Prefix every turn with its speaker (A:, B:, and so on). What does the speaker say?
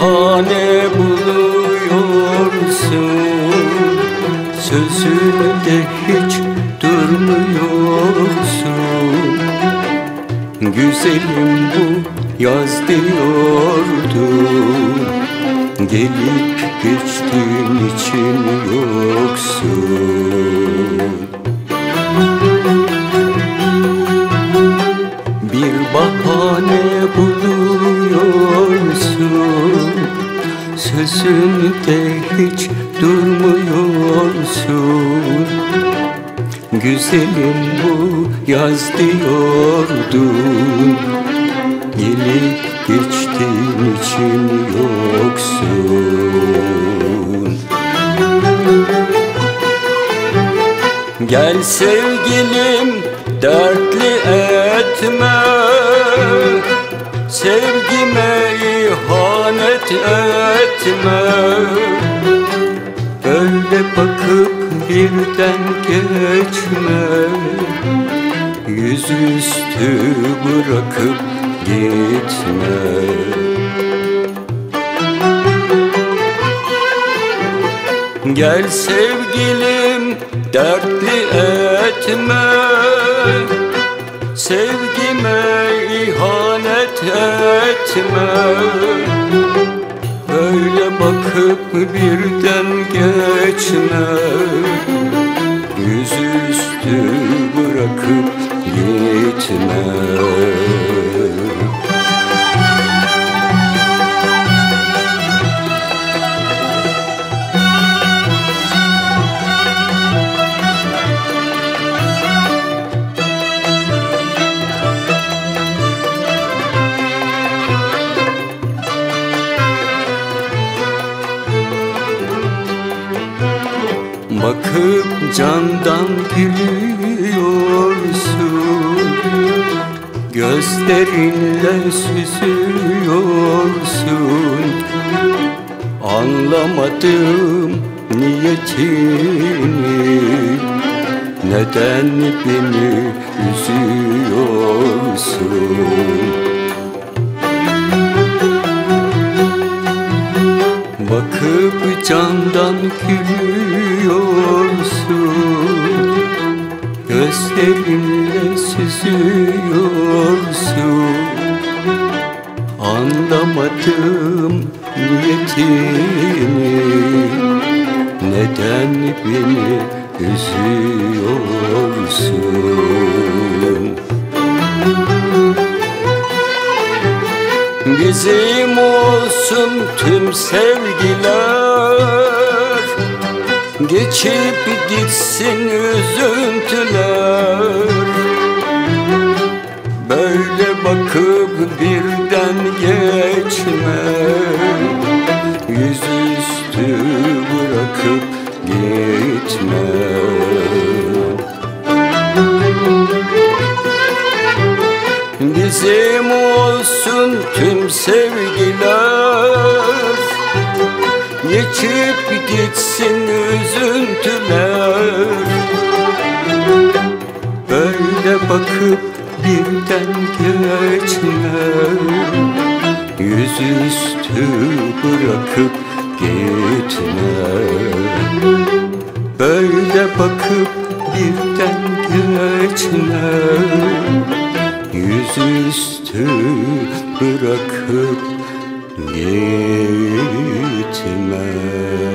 A: bahane buluyorsun. Sözünde hiç durmuyorsun. Güzelim bu yaz diyordun Gelip geçtiğin için yoksun Sözünde hiç durmuyorsun. Güzelim bu yaz diyordun. Gelip geçtiğin için yoksun. Gel sevgilim dertli etme. Sevgime ihanet etme Öyle bakıp birden geçme. Yüzüstü bırakıp gitme. Gel sevgilim dertli etme. Sevgime ihanet etme Böyle bakıp birden geçme Yüzüstü bırakıp gitme Bakıp candan gülüyorsun. Gözlerinle süzüyorsun. Anlamadım niyetini Neden beni üzüyorsun? Bakıp candan gülüyorsun. Gözlerinle süzüyorsun. Anlamadım niyetini Neden beni üzüyorsun? Bizim olsun tüm sevgiler Geçip gitsin üzüntüler. Böyle bakıp birden geçme. Yüzüstü bırakıp gitme. Bizim olsun tüm sevgiler Geçip gitsin üzüntüler. Böyle bakıp birden geçme Yüzüstü bırakıp gitme Böyle bakıp birden geçme Yüzüstü bırakıp gitme 亲们。